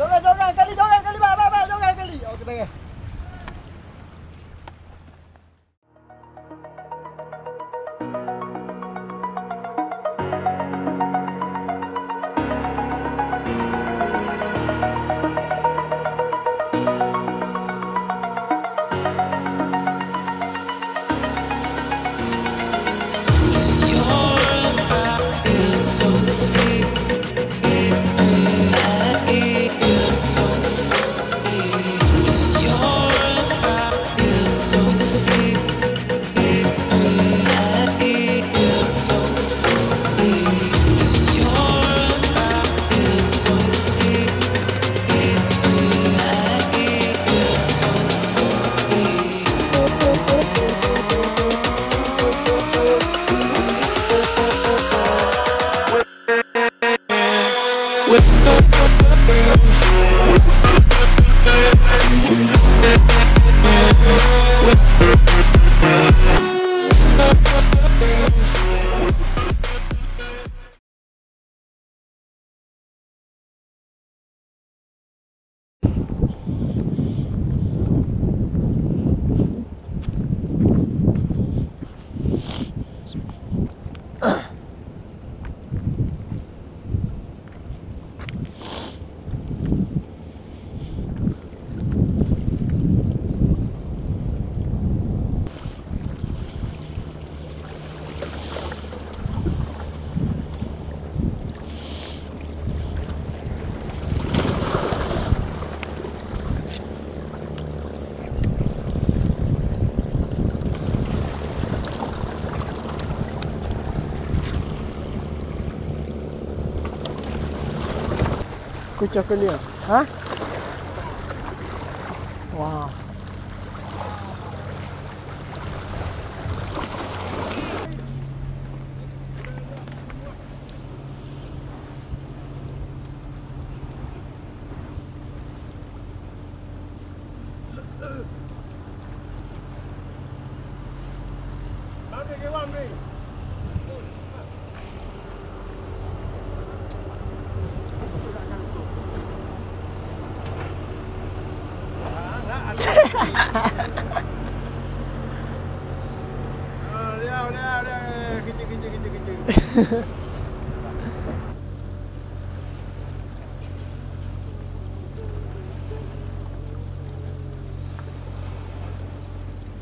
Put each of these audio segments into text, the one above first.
走开走开，赶紧走开，赶紧把把把走开，赶紧，OK，OK。Kucah kuliah. Ha? Wah.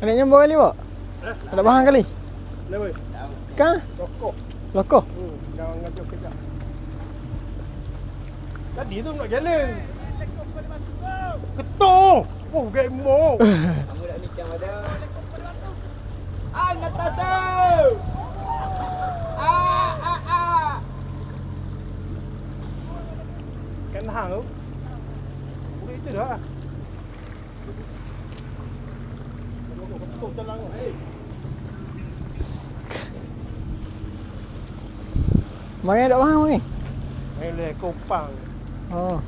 Ada nyambung kali, Pak? Eh? Ada bahan kali? Kenapa? Kan? Rokok. Lokoh. Hmm, jangan ngajak kejap. Tadi tu nak jalan. Ketuk. Oh, gemo. Kamu dah nikah ada. Ah, nak tahu. Ah, ah, ah. Kan hang tu. Boleh itu dah. Hey. Mari ada bahan ni. Ele kopang. Oh.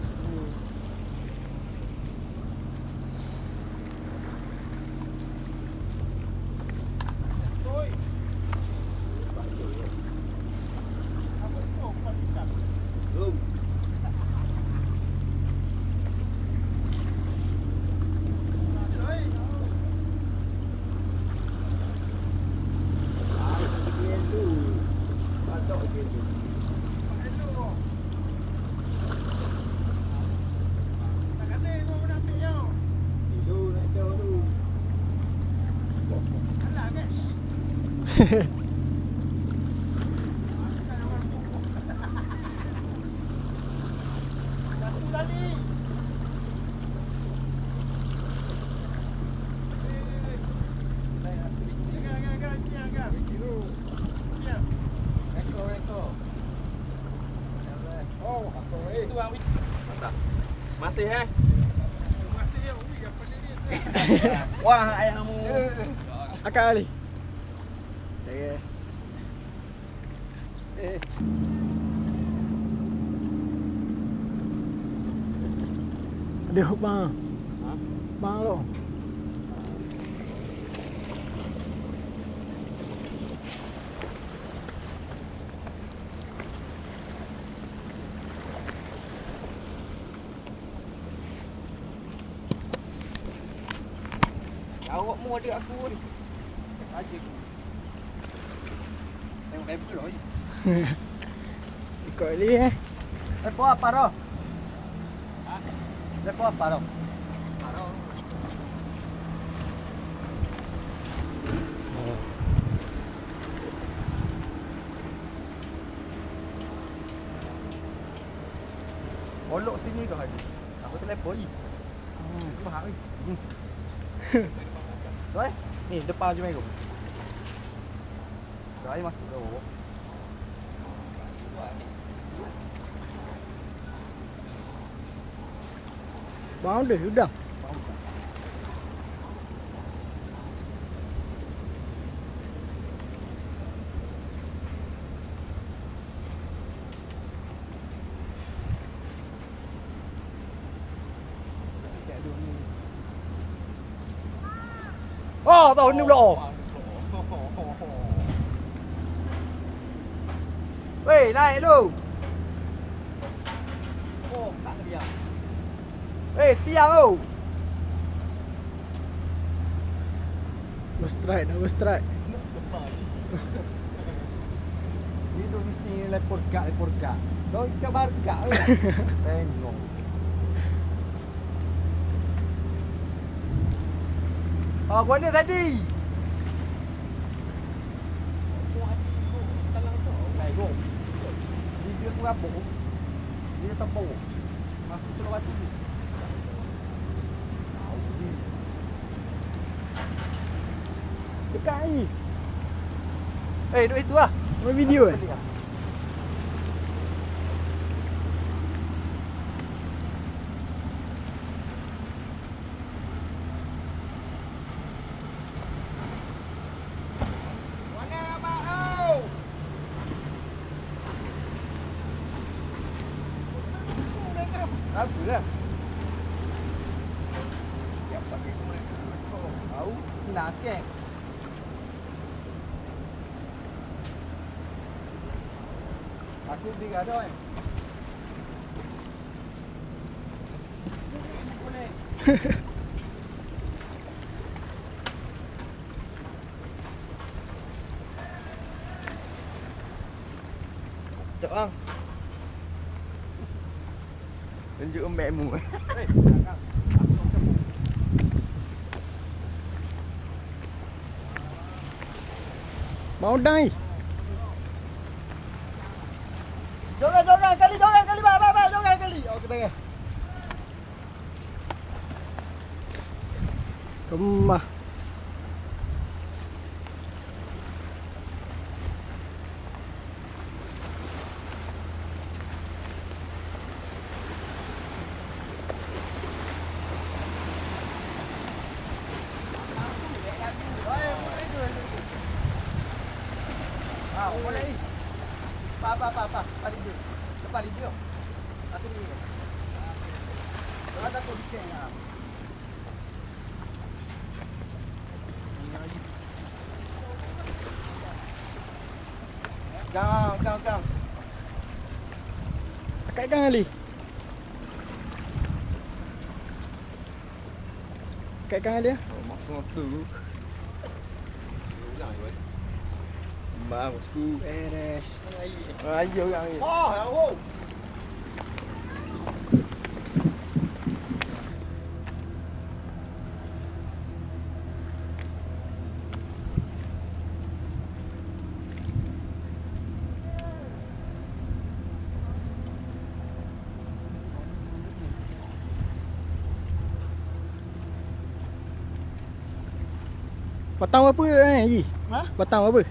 Masih eh? Wah, ayahmu. Akak kali saya. Eh. Ada bang. Ha? Bang lo. Awak mu ada aku ni. Aje. Tengok kayak betul oi. Ikut Ali eh. Lepo apa dah? Ha? Lepo apa dah? Parah. Olok sini tu hari. Aku telefon je. Hmm, mahal ni. Hmm. Rồi, ni depan je mai tu. Rồi masuk ke bawah. Bang dah sudah. Oh, tahun ni pula. Weh, naik lu. Oh, tak dia. Eh, tiang lu. Berstrike dah berstrike. Dia tu mesti lepor gak, lepor gak. Doi kabar gak. Tengok. Oh, gua ni tadi. Baik, go. Ni dia tu apa? Dia tepuk. Masuk tu lewat tu. Dekat ni. Eh, duit itu lah. Buat video eh. Mana abang kau? Apa lah? Siap pakai mereka. Tahu? Senang sikit. Aku beli ada kan? Boleh. Cok bang. Tunjuk embek mu. Mau dai. Jangan jangan kali jangan kali bang bang bang jangan kali. Okey baik. Kemah. Ah, boleh ni. Pa pa pa pa, paling dia. Lepas dia. Satu ni. Kalau ada kau diken ah. Gang, gang, gang. Dekat kan Ali. Dekat kan Ali. ah. Oh, maksud tu. Mbak, bosku. Beres. Ayo ni. Oh, oh. Batang berapa kan? Ha? Batang apa?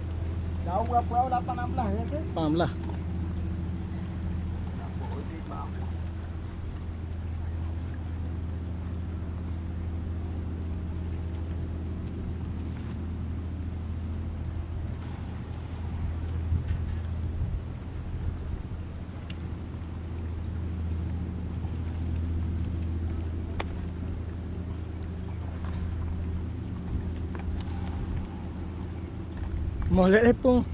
Jauh berapa? 8 16 ya ke? 18. Molek telefon.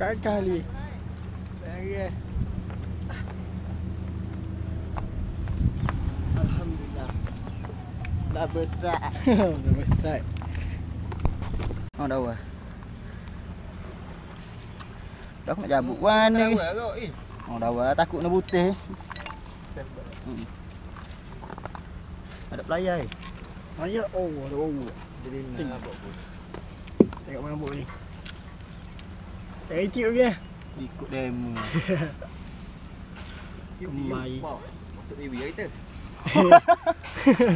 Kali. Lagi. Alhamdulillah. Double strike. Double strike. Oh, dah awal. Dah aku nak cabut wan ni. Oh, dah awal. Takut nak putih. Hmm. Ada pelayar eh. Ayah, oh, ada bau. Jadi nak Tengok mabuk ni. Tengok itik lagi eh. Ikut demo. Kemai. Masuk kita. Sama lah sini.